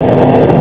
you.